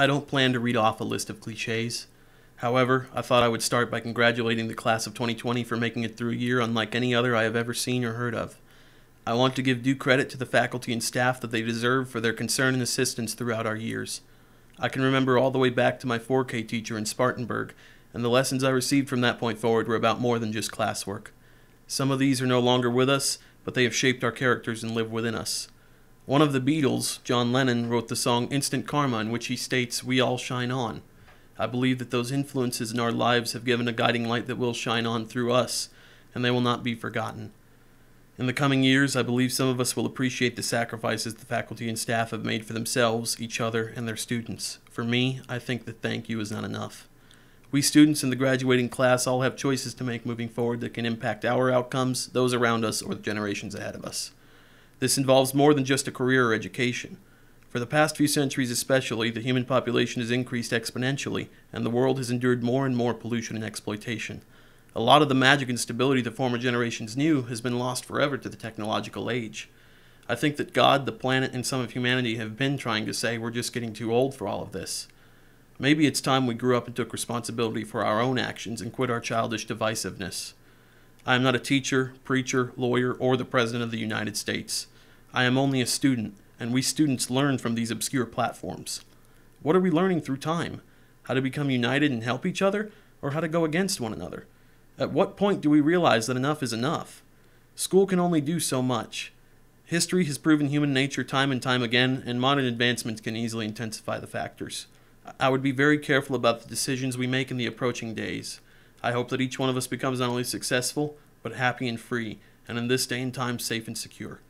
I don't plan to read off a list of cliches. However, I thought I would start by congratulating the class of 2020 for making it through a year unlike any other I have ever seen or heard of. I want to give due credit to the faculty and staff that they deserve for their concern and assistance throughout our years. I can remember all the way back to my 4K teacher in Spartanburg, and the lessons I received from that point forward were about more than just classwork. Some of these are no longer with us, but they have shaped our characters and live within us. One of the Beatles, John Lennon, wrote the song Instant Karma, in which he states, We all shine on. I believe that those influences in our lives have given a guiding light that will shine on through us, and they will not be forgotten. In the coming years, I believe some of us will appreciate the sacrifices the faculty and staff have made for themselves, each other, and their students. For me, I think that thank you is not enough. We students in the graduating class all have choices to make moving forward that can impact our outcomes, those around us, or the generations ahead of us. This involves more than just a career or education. For the past few centuries, especially, the human population has increased exponentially, and the world has endured more and more pollution and exploitation. A lot of the magic and stability the former generations knew has been lost forever to the technological age. I think that God, the planet, and some of humanity have been trying to say we're just getting too old for all of this. Maybe it's time we grew up and took responsibility for our own actions and quit our childish divisiveness. I am not a teacher, preacher, lawyer, or the President of the United States. I am only a student, and we students learn from these obscure platforms. What are we learning through time? How to become united and help each other, or how to go against one another? At what point do we realize that enough is enough? School can only do so much. History has proven human nature time and time again, and modern advancements can easily intensify the factors. I would be very careful about the decisions we make in the approaching days. I hope that each one of us becomes not only successful, but happy and free, and in this day and time safe and secure.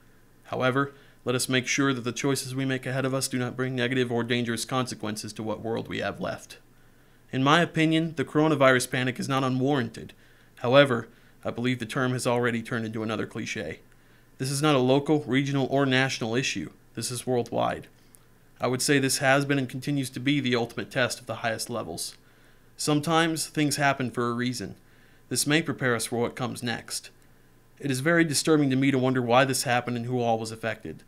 However, let us make sure that the choices we make ahead of us do not bring negative or dangerous consequences to what world we have left. In my opinion, the coronavirus panic is not unwarranted. However, I believe the term has already turned into another cliche. This is not a local, regional, or national issue. This is worldwide. I would say this has been and continues to be the ultimate test of the highest levels. Sometimes things happen for a reason. This may prepare us for what comes next. It is very disturbing to me to wonder why this happened and who all was affected.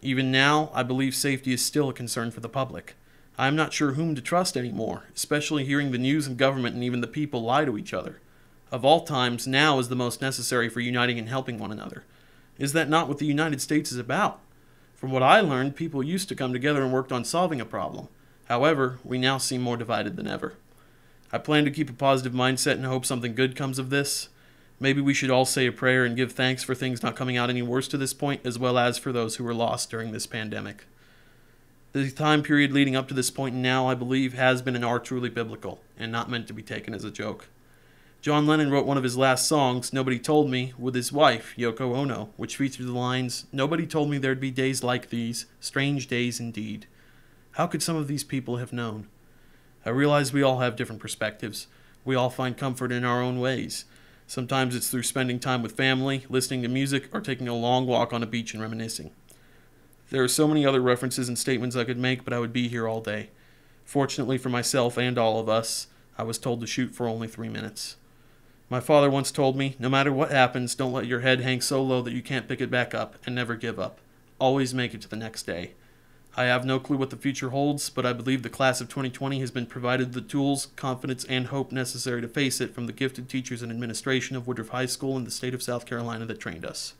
Even now, I believe safety is still a concern for the public. I am not sure whom to trust anymore, especially hearing the news and government and even the people lie to each other. Of all times, now is the most necessary for uniting and helping one another. Is that not what the United States is about? From what I learned, people used to come together and worked on solving a problem. However, we now seem more divided than ever. I plan to keep a positive mindset and hope something good comes of this. Maybe we should all say a prayer and give thanks for things not coming out any worse to this point, as well as for those who were lost during this pandemic. The time period leading up to this point and now, I believe, has been and are truly biblical, and not meant to be taken as a joke. John Lennon wrote one of his last songs, Nobody Told Me, with his wife, Yoko Ono, which featured the lines, Nobody told me there'd be days like these, strange days indeed. How could some of these people have known? I realize we all have different perspectives. We all find comfort in our own ways. Sometimes it's through spending time with family, listening to music, or taking a long walk on a beach and reminiscing. There are so many other references and statements I could make, but I would be here all day. Fortunately for myself and all of us, I was told to shoot for only three minutes. My father once told me, no matter what happens, don't let your head hang so low that you can't pick it back up, and never give up. Always make it to the next day. I have no clue what the future holds, but I believe the class of 2020 has been provided the tools, confidence, and hope necessary to face it from the gifted teachers and administration of Woodruff High School in the state of South Carolina that trained us.